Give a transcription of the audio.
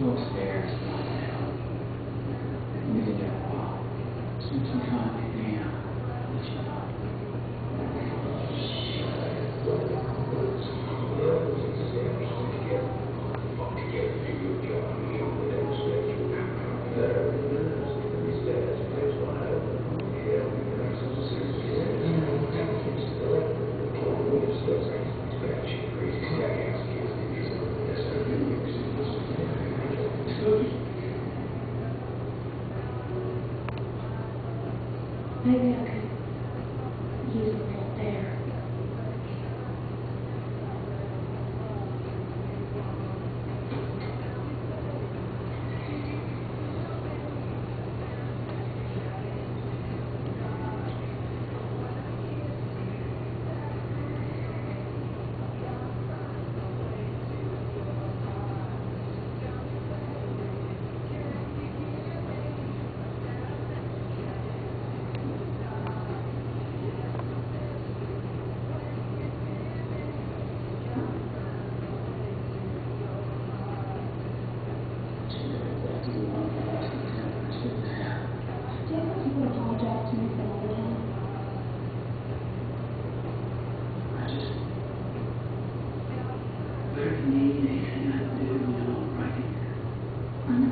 go upstairs lie down. Let me get there a while. Spend some time with Dan. Let you know. Maybe I could Mm-hmm.